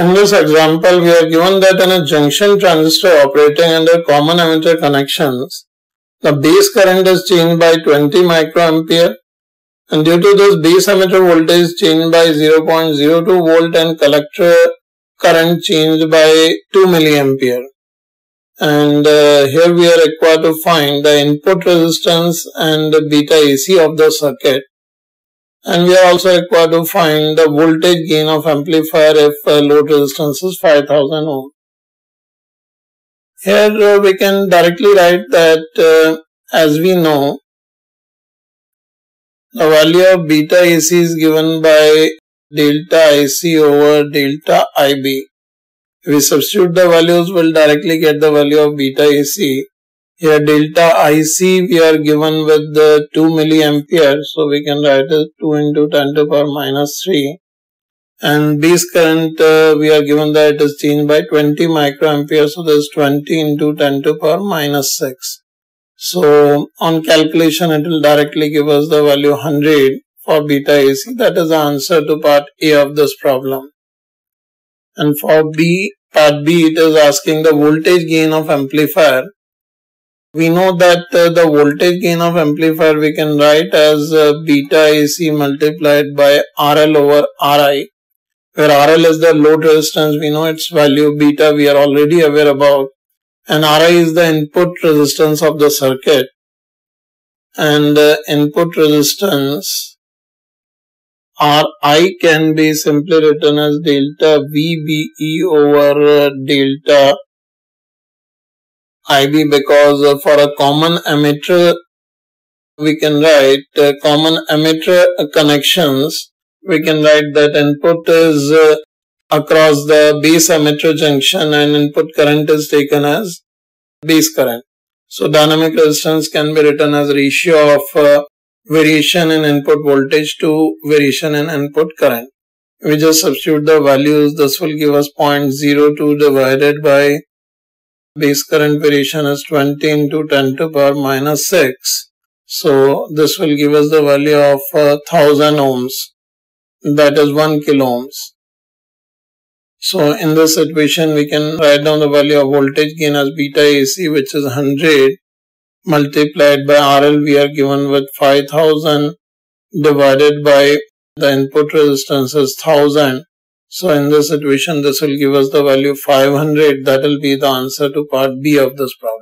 In this example, we are given that in a junction transistor operating under common emitter connections, the base current is changed by 20 microampere and due to this base emitter voltage changed by 0.02 volt and collector current changed by 2 milliampere. And uh, here we are required to find the input resistance and the beta AC of the circuit and we are also required to find the voltage gain of amplifier if uh, load resistance is 5000 ohm. Here uh, we can directly write that uh, as we know the value of beta AC is given by delta IC over delta IB. If we substitute the values, we'll directly get the value of beta AC here delta IC we are given with the 2 milliampere. So we can write it 2 into 10 to the power minus 3. And base current uh, we are given that it is changed by 20 microampere. So this 20 into 10 to the power minus 6. So on calculation it will directly give us the value 100 for beta AC. That is the answer to part A of this problem. And for B, part B it is asking the voltage gain of amplifier we know that uh, the voltage gain of amplifier we can write as uh, beta AC multiplied by RL over RI where RL is the load resistance. We know its value. Beta we are already aware about. And RI is the input resistance of the circuit. And uh, input resistance Ri can be simply written as delta VBE over uh, delta IB because uh, for a common emitter we can write uh, common emitter connections we can write that input is uh, across the base emitter junction and input current is taken as base current. So dynamic resistance can be written as ratio of variation in input voltage to variation in input current. We just substitute the values. This will give us 0.02 divided by base current variation is 20 into 10 to power minus 6. So this will give us the value of uh, 1000 ohms. That is 1 kilo ohms. So in this situation we can write down the value of voltage gain as beta AC which is 100 multiplied by RL we are given with 5000 divided by the input resistance is 1000 so in this situation, this will give us the value 500. That will be the answer to part B of this problem.